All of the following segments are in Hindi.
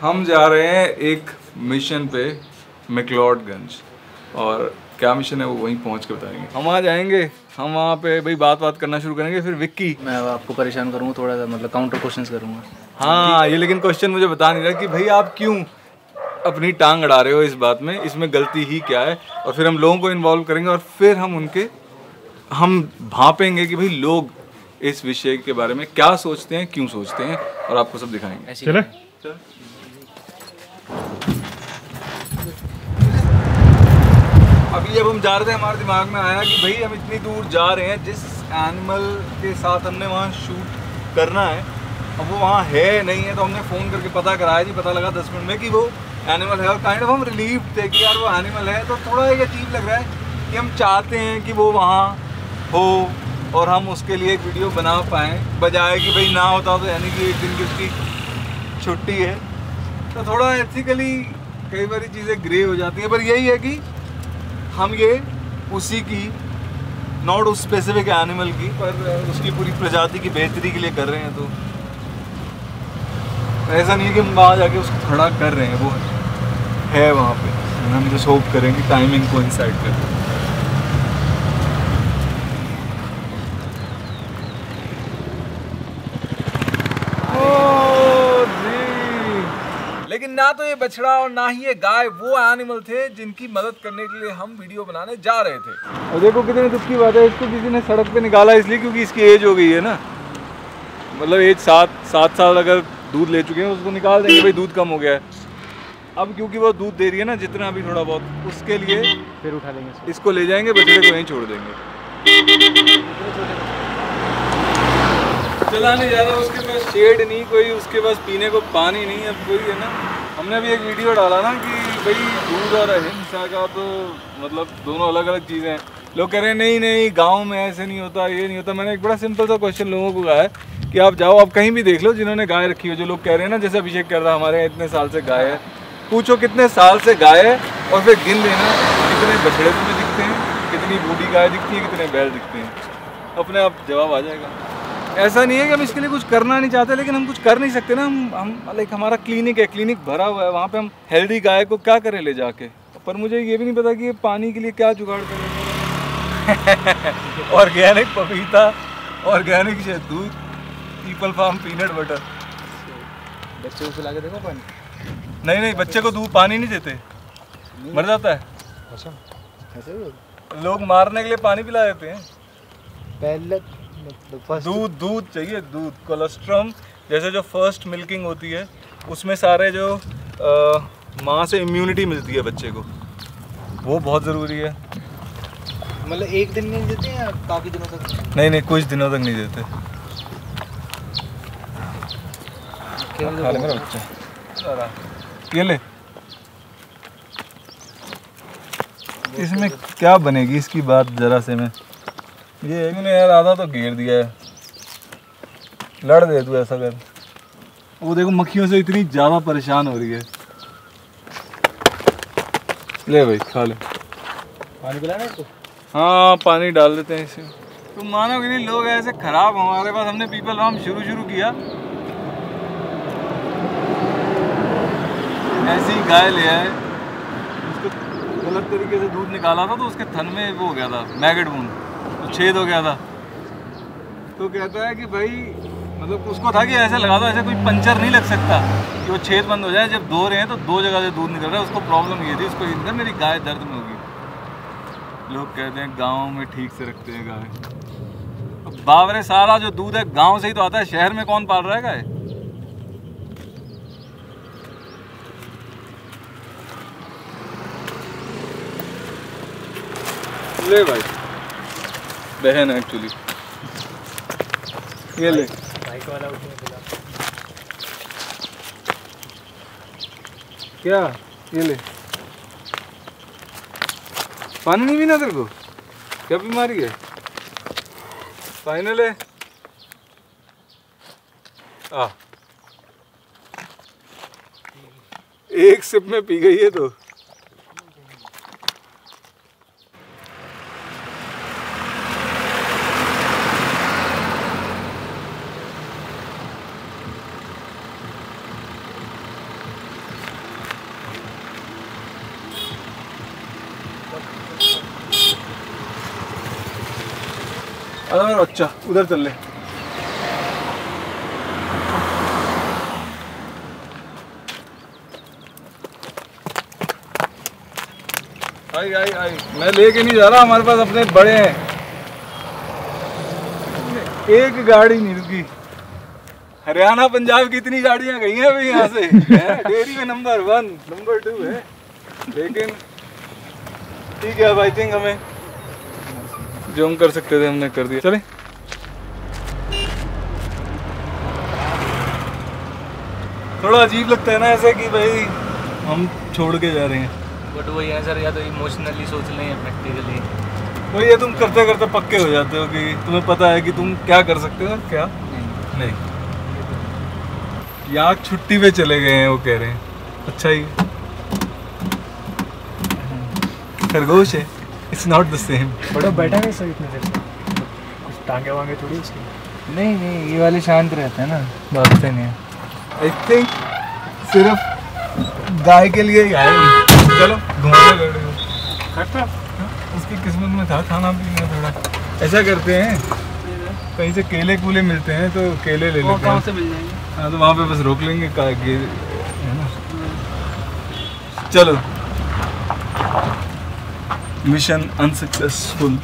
हम जा रहे हैं एक मिशन पे मैकलॉडगंज और क्या मिशन है वो वहीं पहुँच के बताएँगे। हम वहाँ जाएँगे हम वहाँ पे भाई बात बात करना शुरू करेंगे फिर विक्की मैं आपको परेशान करूँगा थोड़ा सा मतलब काउंटर क्वेश्चन करूँगा। हाँ ये लेकिन क्वेश्चन मुझे बता नहीं रहा कि भाई आप क्यों अपनी टांग अड़ा रहे हो इस बात में? इसमें गलती ही क्या है? और फिर हम लोगों को इन्वॉल्व करेंगे और फिर हम उनके हम भापेंगे कि भाई लोग इस विषय के बारे में क्या सोचते हैं क्यों सोचते हैं और आपको सब दिखाएँगे। ऐसी चले। अभी जब हम जा रहे थे, हमारे दिमाग में आया कि भाई हम इतनी दूर जा रहे हैं, जिस एनिमल के साथ हमने वहाँ शूट करना है, अब वो वहाँ है नहीं है तो हमने फ़ोन करके पता कराया जी। पता लगा दस मिनट में कि वो एनिमल है। और काइंड ऑफ़ हम रिलीव थे कि यार वो एनिमल है। तो थोड़ा एक अजीब लग रहा है कि हम चाहते हैं कि वो वहाँ हो और हम उसके लिए एक वीडियो बना पाएँ, बजाय कि भाई ना होता तो यानी कि एक दिन की उसकी छुट्टी है। तो थोड़ा एथिकली कई बार चीज़ें ग्रे हो जाती हैं। पर यही है कि हम ये उसी की नॉट उस स्पेसिफिक एनिमल की, पर उसकी पूरी प्रजाति की बेहतरी के लिए कर रहे हैं तो ऐसा नहीं है कि हम वहाँ जाके उसको खड़ा कर रहे हैं, वो है वहाँ पे। हम जस्ट होप करेंगे टाइमिंग को इंसाइड कर लेकिन ना तो ये बछड़ा और ना ही ये गाय वो एनिमल थे जिनकी मदद करने के लिए हम वीडियो बनाने जा रहे थे। और देखो कितने दुख की बात है इसको किसी ने सड़क पे निकाला इसलिए क्योंकि इसकी एज हो गई है ना। मतलब एज सात सात साल अगर दूध ले चुके हैं उसको निकाल देंगे भाई दूध कम हो गया है। अब क्योंकि वो दूध दे रही है ना जितना भी थोड़ा बहुत उसके लिए फिर उठा लेंगे इसको। इसको ले जाएँगे बछड़े को वहीं छोड़ देंगे। चला नहीं जा रहा उसके पास शेड नहीं कोई उसके पास पीने को पानी नहीं अब कोई है ना। हमने अभी एक वीडियो डाला ना कि भाई दूध और अहिंसा का तो मतलब दोनों अलग अलग चीज़ें हैं। लोग कह रहे हैं, नहीं नहीं, गाँव में ऐसे नहीं होता, ये नहीं होता। मैंने एक बड़ा सिंपल सा क्वेश्चन लोगों को कहा है कि आप जाओ, आप कहीं भी देख लो, जिन्होंने गाय रखी हो, जो लोग कह रहे हैं ना, जैसे अभिषेक कर रहा हमारे यहाँ इतने साल से गाय है। पूछो कितने साल से गाय है और फिर गिन लेना कितने बछड़े तुम्हें दिखते हैं, कितनी बूढ़ी गाय दिखती है, कितने बैल दिखते हैं। अपने आप जवाब आ जाएगा। ऐसा नहीं है कि हम इसके लिए कुछ करना नहीं चाहते लेकिन हम कुछ कर नहीं सकते ना। हम हम लाइक हमारा क्लिनिक है क्लिनिक भरा हुआ है वहाँ पे हम हेल्दी गाय को क्या करें ले जाके? पर मुझे ये भी नहीं पता कि ये पानी के लिए क्या जुगाड़ करें ऑर्गेनिक पपीता ऑर्गेनिक दूध पीपल फार्म पीनट बटर बच्चे को खिला के देखो पानी। नहीं नहीं बच्चे को दूध पानी नहीं देते। मर जाता है। अच्छा। ऐसे लोग मारने के लिए पानी पिला देते हैं। पहले दूध दूध चाहिए दूध। कोलेस्ट्रम जैसे जो फ़र्स्ट मिल्किंग होती है उसमें सारे जो माँ से इम्यूनिटी मिलती है बच्चे को। वो बहुत ज़रूरी है। मतलब एक दिन नहीं देते हैं काफ़ी दिनों तक? नहीं नहीं कुछ दिनों तक नहीं देते। मेरा बच्चा ये ले। इसमें क्या बनेगी? इसकी बात जरा से में ये मैंने यार आधा तो घेर दिया है। लड़ दे तू ऐसा कर। वो देखो मक्खियों से इतनी ज़्यादा परेशान हो रही है। ले भाई खा ले। पानी पिलाना है इसको? हाँ पानी डाल देते हैं इसे। तुम मानोगे नहीं लोग ऐसे खराब हमारे पास हमने पीपल फार्म शुरू शुरू किया। ऐसी गाय ले आए। उसको गलत तरीके से दूध निकाला था तो उसके थन में वो हो गया था मैगट बूंद छेद हो गया था। तो कहता है कि भाई मतलब उसको था कि ऐसे लगा दो ऐसे कोई पंचर नहीं लग सकता कि वो छेद बंद हो जाए। जब दो रहे हैं तो दो जगह से दूध निकल रहा है। उसको प्रॉब्लम ये थी, उसको इधर मेरी गाय दर्द में होगी लोग कहते हैं, गाँव में ठीक से रखते हैं गाय। बावरे सारा जो दूध है, गाँव से ही तो आता है। शहर में कौन पाल रहा है गाय? ले भाई। बहन एक्चुअली ये ले। क्या? ये ले। पानी नहीं पीना तेरे को? क्या बीमारी है? फाइनल है। आ। एक सिप में पी गई है तो। बच्चा उधर चल ले। आई आई आई। मैं लेके नहीं जा रहा, हमारे पास अपने बड़े हैं। एक गाड़ी नहीं रुकी। हरियाणा, पंजाब की इतनी गाड़ियाँ गई हैं अभी यहाँ से? डेयरी में नंबर वन नंबर टू है। लेकिन, ठीक है, अब आई थिंक हमें जो हम कर सकते थे, हमने कर दिया। चले। थोड़ा अजीब लगता है ना ऐसा कि भाई हम छोड़ के जा रहे हैं। बट वही है सर या तो इमोशनली सोच लें या प्रैक्टिकली तो ये तुम करते करते पक्के हो जाते हो कि तुम्हें पता है कि तुम क्या कर सकते हो क्या नहीं। नहीं। यहाँ छुट्टी पे चले गए हैं वो कह रहे हैं। अच्छा ही। खरगोश है। इट्स नॉट द सेम बड़ा बैठा नहीं सर इतने देर से। कुछ टांगे वांगे थोड़ी उसकी। नहीं नहीं ये वाले शांत रहते हैं ना। भागते नहीं आई थिंक सिर्फ़ गाय के लिए ही आए चलो घुमाने। खट्टा उसकी किस्मत में था खाना पीना थोड़ा। ऐसा करते हैं कहीं से केले कूले मिलते हैं तो केले ले लेते हैं। से मिल जाएँगे? हाँ तो वहाँ पे बस रोक लेंगे का है ना? चलो। मिशन अनसक्सेसफुल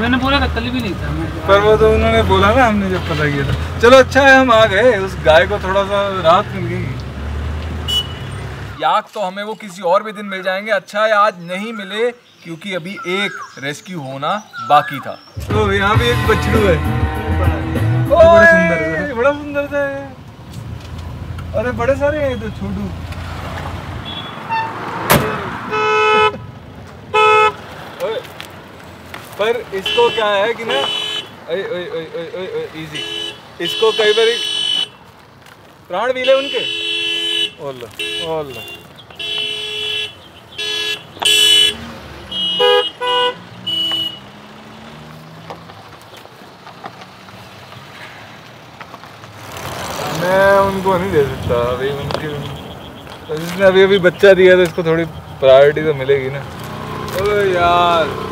मैंने बोला था कल भी नहीं था मैं पर वो तो उन्होंने बोला ना हमने जब पता किया था। चलो अच्छा है हम आ गए। उस गाय को थोड़ा सा राहत मिल। गई याक तो हमें वो किसी और भी दिन मिल जाएँगे। अच्छा है आज नहीं मिले क्योंकि अभी एक रेस्क्यू होना बाकी था। तो यहाँ भी एक बछड़ू है। बड़ा सुंदर बड़ा सुंदर था अरे बड़े सारे हैं तो छोटू। पर इसको क्या है कि ना इजी इसको कई बार प्राण भी ले उनके। ओल्ला ओल्ला। मैं उनको नहीं दे सकता, अभी उनके जिसने अभी अभी बच्चा दिया तो इसको थोड़ी प्रायोरिटी तो मिलेगी ना। ओ यार।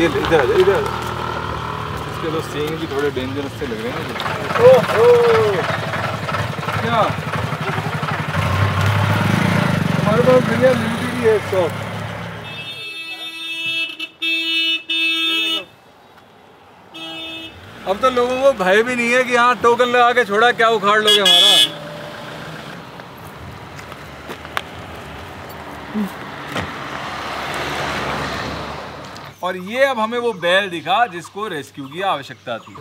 ये इधर इधर इसके तो सींग भी थोड़े डेंजरस से लग रहे हैं मुझे। ओहो क्या? हमारे पास भैया लिमिटेड ही है स्टॉक अब तो लोगों को भय भी नहीं है कि हाँ टोकन लगा के छोड़ा, क्या उखाड़ लोगे हमारा? और ये अब हमें वो बैल दिखा जिसको रेस्क्यू की आवश्यकता थी।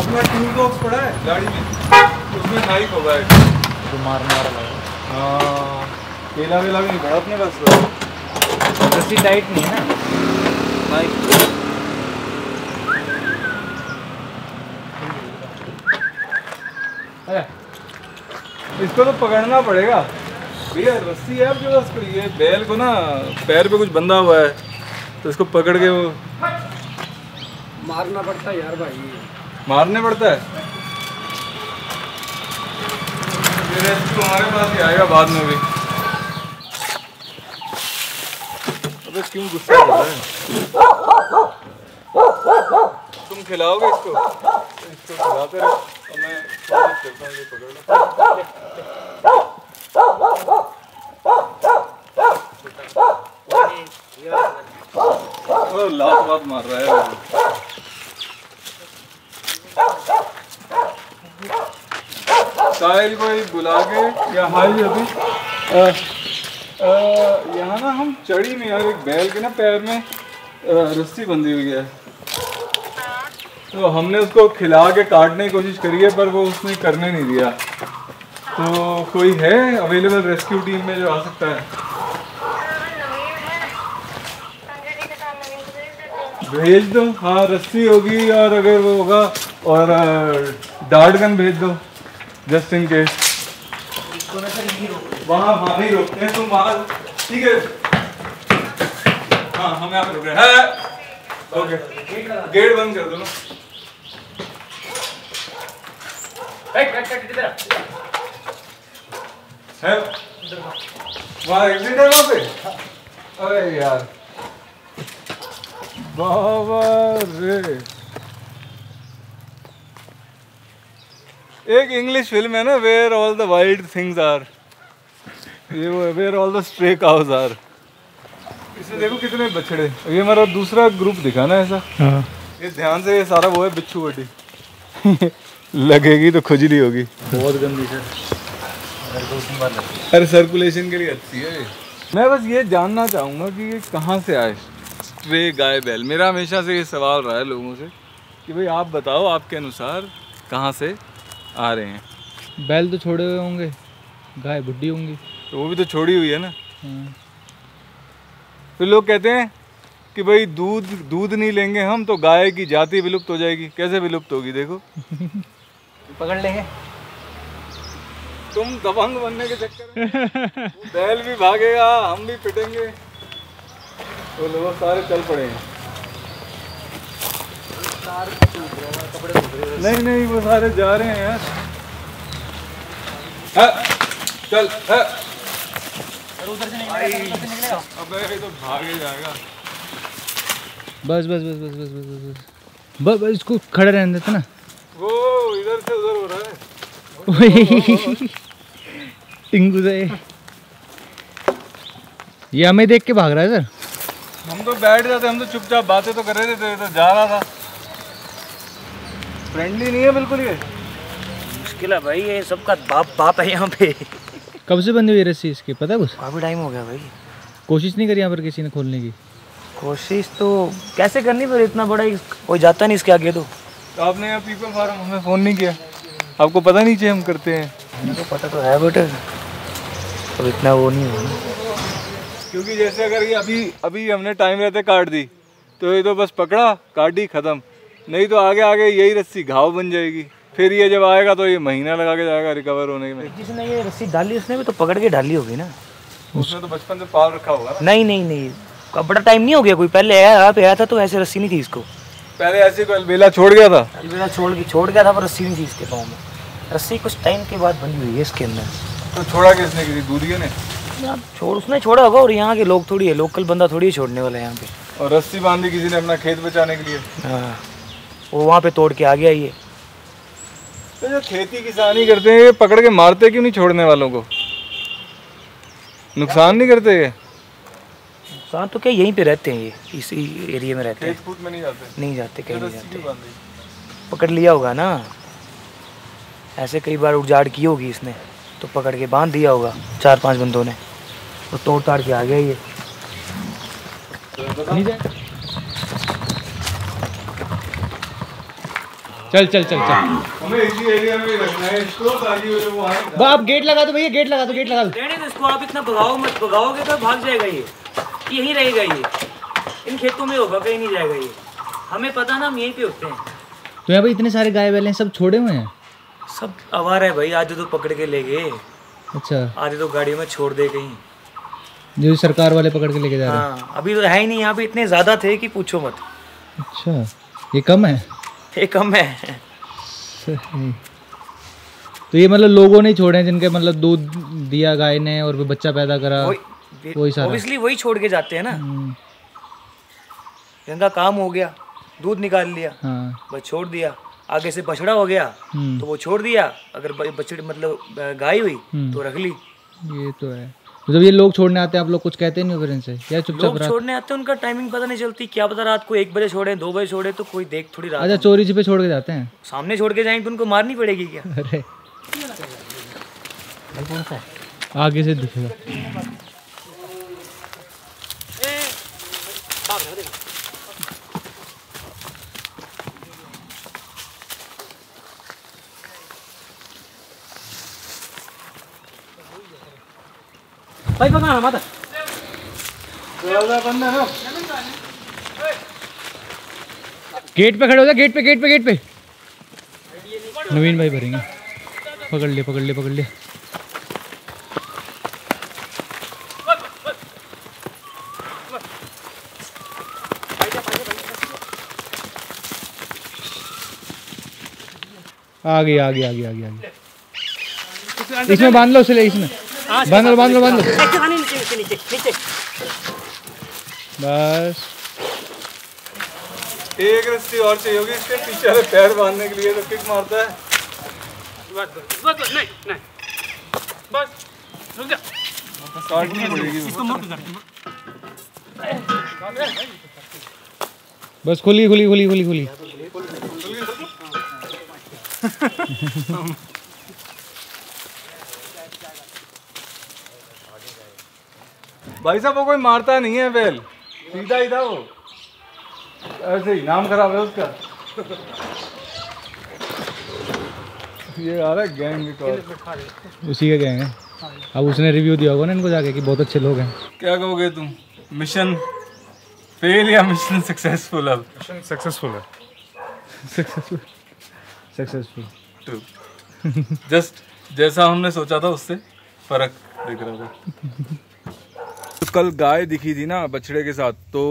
अपना टूल बॉक्स पड़ा है गाड़ी में। उसमें नाइफ होगा एक। जो मारने वाला लगा। हाँ, केला वेला भी नहीं पड़ा अपने पास। तो। रस्सी टाइट नहीं है ना? अरे, इसको तो पकड़ना पड़ेगा। भैया रस्सी है आपके पास कोई? ये बैल को ना पैर पे कुछ बंधा हुआ है तो इसको पकड़ के वो मारना पड़ता है यार भाई। मारने पड़ता है? तुम्हारे पास ही आएगा बाद में भी। अबे क्यों गुस्सा कर रहा है? तुम खिलाओगे इसको? इसको खिलाते रहो। मैं हूँ पकड़ लो। ओ, लात वात मार रहा है। साहिल बुला के या हाई अभी। यहाँ ना हम चढ़ी नहीं यार एक बैल के ना पैर में रस्सी बंधी हुई है। तो हमने उसको खिला के काटने की कोशिश करी है पर वो उसने करने नहीं दिया। तो कोई है अवेलेबल रेस्क्यू टीम में जो आ सकता है? भेज दो। हाँ रस्सी होगी और अगर वो होगा और डार्ट गन भेज दो जस्ट इन केस वहाँ वहाँ नहीं रोकते हैं तुम वहाँ ठीक है? हाँ हम यहाँ पे रुक रहे हैं। ओके गेट बंद कर दो ना। है? वहाँ एग्जिट है वहाँ पे? अरे यार। बाबा रे। एक इंग्लिश फ़िल्म है ना where all the wild things are ये वो where all the stray cows are इसमें देखो कितने बछड़े। ये हमारा दूसरा ग्रुप दिखा ना ऐसा। हाँ। ये ध्यान से ये सारा वो है बिच्छू बटी लगेगी तो खुजली होगी। बहुत गंदी सर अरे सर्कुलेशन के लिए अच्छी है ये। मैं बस ये जानना चाहूँगा कि ये कहाँ से आए? स्ट्रे गाय बैल मेरा हमेशा से ये सवाल रहा है लोगों से कि भाई आप बताओ आपके अनुसार कहाँ से आ रहे हैं? बैल तो छोड़े हुए होंगे गाय बुढ़ी होंगी। तो वो भी तो छोड़ी हुई है ना? हाँ। फिर लोग कहते हैं कि भाई दूध दूध नहीं लेंगे हम तो गाय की जाति विलुप्त हो जाएगी। कैसे विलुप्त होगी देखो। पकड़ लेंगे तुम दबंग बनने के चक्कर में। बैल भी भागेगा हम भी पिटेंगे। तो लोग सारे चल पड़े हैं। नहीं नहीं वो सारे जा रहे हैं यार। हाँ, चल हाँ। अबे ये तो भागे जाएगा। बस बस बस बस बस बस बस बस। इसको खड़े रहने देते ना। वो इधर से उधर हो रहा है। टिंगू से ये हमें देख के भाग रहा है सर? हम तो बैठ जाते हम तो चुपचाप बातें तो कर रहे थे तो जा रहा था। फ्रेंडली नहीं है बिल्कुल ये। मुश्किल है भाई ये सबका बाप बाप है यहाँ पे। कब से बंदी हुई रस्सी इसकी पता है कुछ? काफ़ी टाइम हो गया भाई। कोशिश नहीं करी यहाँ पर किसी ने खोलने की? कोशिश तो कैसे करनी फिर इतना बड़ा इस- कोई जाता नहीं इसके आगे तो। तो आपने यहाँ पीपल फार्म हमें फ़ोन नहीं किया। आपको पता नहीं चाहिए हम करते हैं। तो पता तो है बट अब इतना वो नहीं हुआ ना। क्योंकि जैसे अगर ये अभी अभी हमने टाइम रहते काट दी तो ये तो बस पकड़ा काट दी ख़त्म। नहीं तो आगे आगे यही रस्सी घाव बन जाएगी। फिर ये जब आएगा तो ये महीना लगा के जाएगा रिकवर होने में। जिसने ये रस्सी डाली उसने भी तो पकड़ के डाली होगी ना। उसने तो बचपन से पाल रखा होगा नहीं नहीं नहीं। अब बड़ा टाइम नहीं हो गया कोई। पहले आया पे आया था तो ऐसे रस्सी नहीं थी इसको। पहले ऐसे कोई अलबेला छोड़ गया था? अलबेला छोड़ के छोड़ गया था पर रस्सी नहीं थी इसके पाँव में। रस्सी कुछ टाइम के बाद बनी हुई है इसके अंदर। तो छोड़ा किसने? किसी दूधिया ने? छोड़ उसने छोड़ा होगा और यहाँ के लोग थोड़ी है लोकल बंदा थोड़ी है छोड़ने वाला है यहाँ पे। और रस्सी बांधी किसी ने अपना खेत बचाने के लिए? हाँ वो वहाँ पे तोड़ के आ गया ये। तो जो खेती किसानी करते हैं ये पकड़ के मारते क्यों नहीं छोड़ने वालों को? नुकसान नहीं करते ये? नुकसान तो क्या यहीं पे रहते हैं ये इसी एरिया में रहते हैं। में नहीं जाते? नहीं जाते कहीं नहीं जाते। पकड़ लिया होगा ना? ऐसे कई बार उजाड़ की होगी इसने तो पकड़ के बाँध दिया होगा चार पाँच बंदों ने। तो तोड़ ताड़ के आ गया ये। चल चल चल चल। हमें इसी एरिया में रखना है। इसको ताकि वो बा आप गेट लगा दो भैया गेट लगा दो गेट लगा दो। रहने दो इसको आप इतना भगाओ मत भगाओगे तो भाग जाएगा ये। यहीं रहेगा ये। इन खेतों में होगा कहीं नहीं जाएगा ये। हमें पता ना हम यहीं पे होते हैं। तो यहाँ पे इतने सारे गाय बैल हैं सब छोड़े हुए हैं? सब आवार है भाई आज तो पकड़ के ले गए। अच्छा। आज तो गाड़ी में छोड़ दे कहीं। जो सरकार वाले पकड़ के लेके जा रहे हाँ। अभी तो है ही नहीं यहाँ पे इतने ज़्यादा थे कि पूछो मत। अच्छा ये कम है? ये कम है। तो ये मतलब लोगों ने छोड़े जिनके मतलब दूध दिया गाय ने और फिर बच्चा पैदा करा वही सारा। ऑब्वियसली वही छोड़ के जाते हैं ना। हम्म, जिनका काम हो गया दूध निकाल लिया हाँ। बस छोड़ दिया आगे से बछड़ा हो गया हम्म, तो वो छोड़ दिया अगर बछड़ी मतलब गाय हुई हम्म। तो रख ली। ये तो है। तो जब ये लोग छोड़ने आते हैं आप लोग कुछ कहते नहीं हो फिर इनसे? क्या चुपचाप छोड़ने आते हैं उनका टाइमिंग पता नहीं चलती क्या पता रात को एक बजे छोड़े दो बजे छोड़े तो कोई देख थोड़ी रात अच्छा चोरी छिपे छोड़ के जाते हैं? सामने छोड़ के जाएँगे तो उनको मारनी पड़ेगी क्या? अरे। आगे से दिखेगा। भाई पकड़ा ना, माता। गेट पे खड़े हो जा, गेट पे गेट पे गेट पे। नवीन भाई भरेंगे। पकड़ लिया पकड़ लिया पकड़ गई आ गई आ गई आ गई आ गई इसमें बाँध लो उसे ले, इसमें। बाँध लो बाँध लो बाँध। लो नीचे नीचे नीचे बस। एक रस्सी और चाहिए होगी इसके पीछे वाले पैर बांधने के लिए तो किक मारता है। बस बस बस नहीं नहीं। बस रुक जा। काटनी पड़ेगी। इसको मुक्त कर बस खुली खुली खुली। खुली खुली। भाई साहब वो कोई मारता नहीं है बैल। सीधा ही था वो। ऐसे ही नाम खराब है उसका। ये आ रहा है गैंग उसी का गैंग है। अब उसने रिव्यू दिया होगा ना इनको जाके कि बहुत अच्छे लोग हैं। क्या कहोगे तुम? मिशन फेल या मिशन सक्सेसफुल अब? मिशन सक्सेसफुल है। सक्सेसफुल सक्सेसफुल जस्ट जैसा हमने सोचा था उससे फ़र्क दिख रहा था। कल गाय दिखी थी ना बछड़े के साथ तो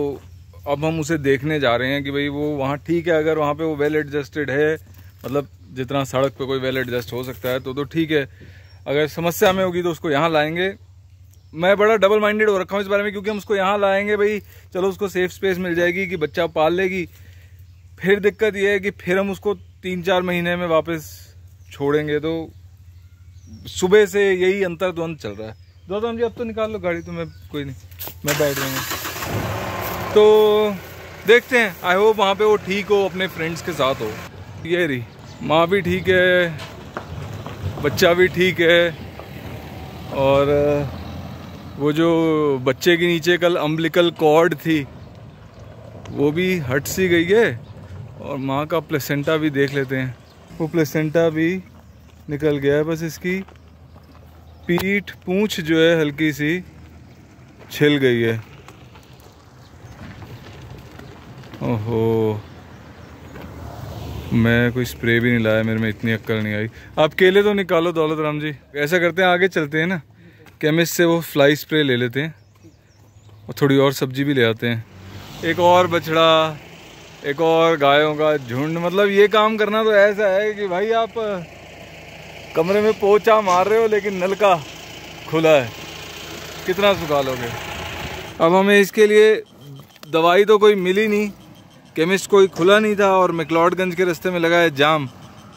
अब हम उसे देखने जा रहे हैं कि भाई वो वहाँ ठीक है, अगर वहाँ पे वो वेल एडजस्टेड है मतलब जितना सड़क पे कोई वेल एडजस्ट हो सकता है तो तो ठीक है। अगर समस्या में होगी तो उसको यहाँ लाएँगे। मैं बड़ा डबल माइंडेड हो रखा हूँ इस बारे में, क्योंकि हम उसको यहाँ लाएँगे, भाई चलो उसको सेफ़ स्पेस मिल जाएगी कि बच्चा पाल लेगी। फिर दिक्कत ये है कि फिर हम उसको तीन चार महीने में वापस छोड़ेंगे तो सुबह से यही अंतर चल रहा है। दादा जी, अब तो निकाल लो गाड़ी तो मैं कोई नहीं, मैं बैठ जाऊँगा। तो देखते हैं आई होप वहाँ पे वो ठीक हो, अपने फ्रेंड्स के साथ हो। ये रही माँ भी ठीक है, बच्चा भी ठीक है, और, वो जो बच्चे के नीचे कल अम्बलिकल कॉर्ड थी, वो भी हट सी गई है, और माँ का प्लेसेंटा भी देख लेते हैं। वो प्लेसेंटा भी निकल गया है बस इसकी। पीठ पूंछ जो है हल्की सी छिल गई है। ओहो। मैं कोई स्प्रे भी नहीं लाया, मेरे में इतनी अक्कल नहीं आई। आप केले तो निकालो दौलत राम जी। ऐसा करते हैं, आगे चलते हैं ना। केमिस्ट से वो फ्लाई स्प्रे ले लेते हैं और थोड़ी और सब्ज़ी भी ले आते हैं। एक और बछड़ा, एक और गायों का झुंड। मतलब ये काम करना तो ऐसा है कि भाई आप कमरे में पोचा मार रहे हो, लेकिन नलका खुला है। कितना सुखा लोगे? अब हमें इसके लिए दवाई तो कोई मिली नहीं, केमिस्ट कोई खुला नहीं था, और मैकलॉडगंज के रास्ते में लगा है जाम।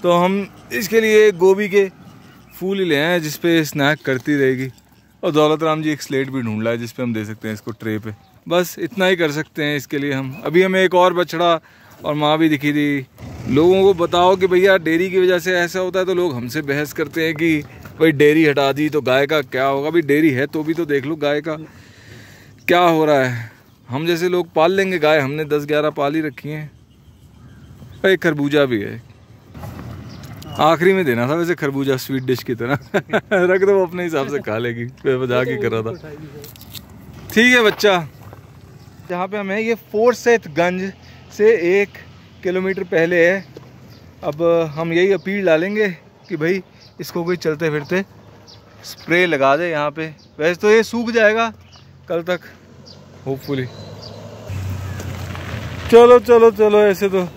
तो हम इसके लिए गोभी के फूल ही ले आए हैं जिसपे स्नैक करती रहेगी। और दौलत राम जी एक स्लेट भी ढूंढ रहा है जिसपे हम दे सकते हैं इसको ट्रे पे। बस इतना ही कर सकते हैं इसके लिए हम। अभी हमें एक और बछड़ा और माँ भी दिखी थी लोगों को बताओ कि भैया डेयरी की वजह से ऐसा होता है तो लोग हमसे बहस करते हैं कि भाई डेयरी हटा दी तो गाय का क्या होगा? भाई डेयरी है तो भी तो देख लो गाय का। क्या हो रहा है? हम जैसे लोग पाल लेंगे गाय, हमने दस ग्यारह पाल ही रखी हैं। भाई खरबूजा भी है। आखिरी में देना था वैसे खरबूजा स्वीट डिश की तरह। रख दो, वो अपने हिसाब से खा लेगी। मज़ाक ही कर रहा था। ठीक है बच्चा जहाँ पे हमें ये फोरसेतगंज से एक किलोमीटर पहले है। अब हम यही अपील डालेंगे कि भाई इसको कोई चलते फिरते स्प्रे लगा दे यहाँ पे। वैसे तो ये सूख जाएगा कल तक होपफुली चलो चलो चलो, ऐसे तो।